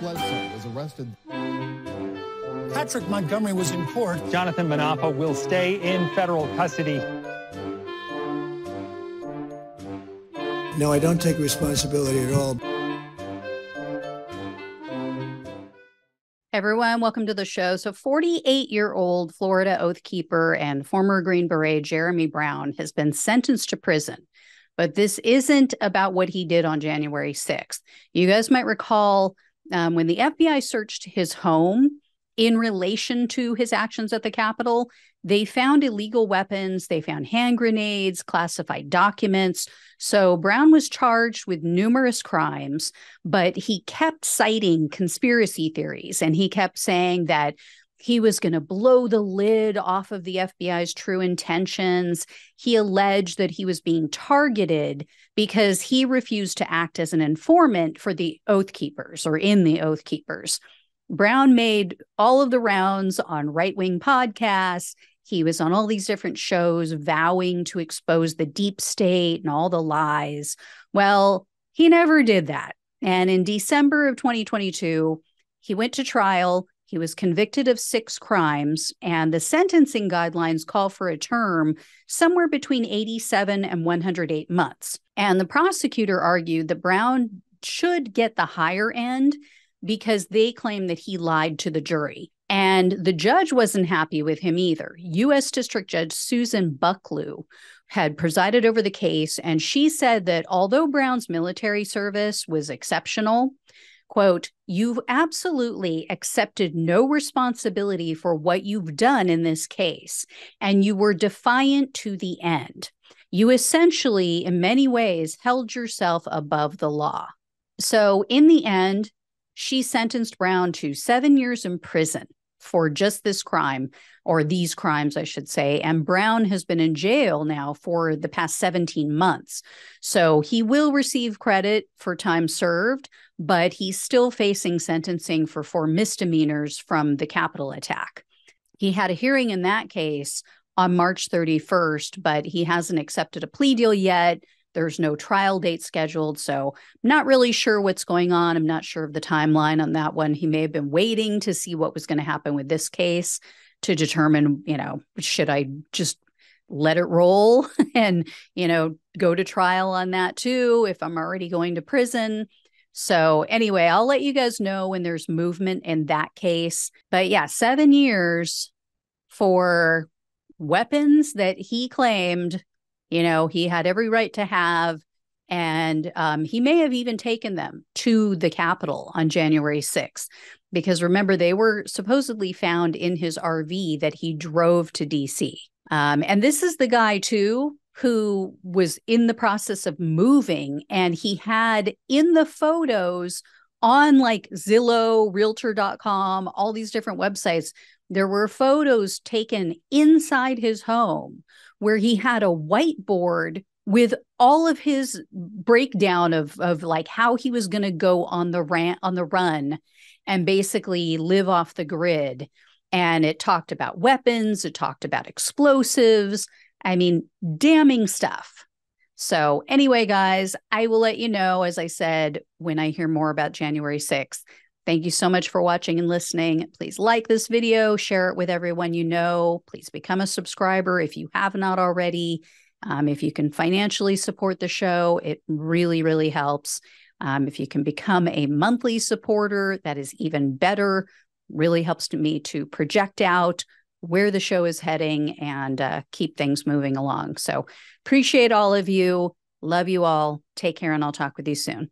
Bledsoe was arrested. Patrick Montgomery was in court. Jonathan Munafo will stay in federal custody. No, I don't take responsibility at all. Everyone, welcome to the show. So, 48 year old Florida Oath Keeper and former Green Beret Jeremy Brown has been sentenced to prison. But this isn't about what he did on January 6th. You guys might recall um, when the FBI searched his home in relation to his actions at the Capitol, they found illegal weapons, they found hand grenades, classified documents. So Brown was charged with numerous crimes, but he kept citing conspiracy theories and he kept saying that he was going to blow the lid off of the FBI's true intentions. He alleged that he was being targeted because he refused to act as an informant for the Oath Keepers or in the Oath Keepers. Brown made all of the rounds on right wing podcasts. He was on all these different shows vowing to expose the deep state and all the lies. Well, he never did that. And in December of 2022, he went to trial. He was convicted of six crimes, and the sentencing guidelines call for a term somewhere between 87 and 108 months. And the prosecutor argued that Brown should get the higher end because they claim that he lied to the jury. And the judge wasn't happy with him either. U.S. District Judge Susan Bucklew had presided over the case, and she said that although Brown's military service was exceptional, quote, you've absolutely accepted no responsibility for what you've done in this case, and you were defiant to the end. You essentially, in many ways, held yourself above the law. So, in the end, she sentenced Brown to seven years in prison for just this crime, or these crimes, I should say. And Brown has been in jail now for the past 17 months. So he will receive credit for time served, but he's still facing sentencing for four misdemeanors from the Capitol attack. He had a hearing in that case on March 31st, but he hasn't accepted a plea deal yet. There's no trial date scheduled. So I'm not really sure what's going on. I'm not sure of the timeline on that one. He may have been waiting to see what was going to happen with this case to determine, you know, should I just let it roll and, you know, go to trial on that too if I'm already going to prison. So, anyway, I'll let you guys know when there's movement in that case. But yeah, seven years for weapons that he claimed you know, he had every right to have. And um, he may have even taken them to the Capitol on January 6th, because remember, they were supposedly found in his RV that he drove to DC. Um, and this is the guy, too, who was in the process of moving, and he had in the photos on like Zillow, Realtor.com, all these different websites, there were photos taken inside his home where he had a whiteboard with all of his breakdown of of like how he was going to go on the rant on the run and basically live off the grid. And it talked about weapons it talked about explosives i mean damning stuff. So anyway guys i will let you know as i said when i hear more about january 6th Thank you so much for watching and listening. Please like this video, share it with everyone you know. Please become a subscriber if you have not already. Um, if you can financially support the show, it really, really helps. Um, if you can become a monthly supporter, that is even better. Really helps to me to project out where the show is heading and uh, keep things moving along. So appreciate all of you. Love you all. Take care, and I'll talk with you soon.